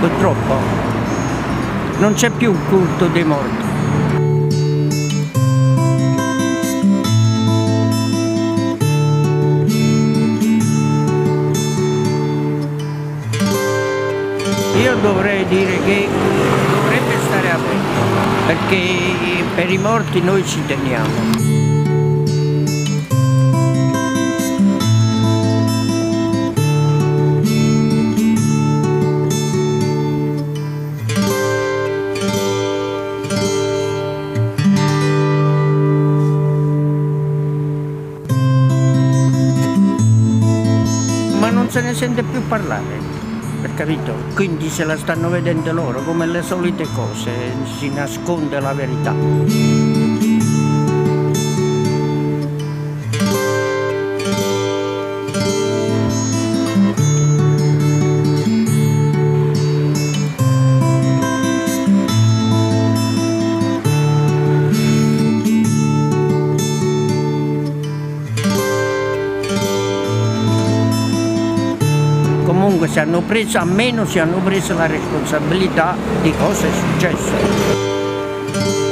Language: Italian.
purtroppo non c'è più il culto dei morti. Io dovrei dire che dovrebbe stare aperto, perché per i morti noi ci teniamo. Ma non se ne sente più parlare, per capito? Quindi se la stanno vedendo loro come le solite cose, si nasconde la verità. comunque si hanno preso, almeno si hanno preso la responsabilità di cosa è successo.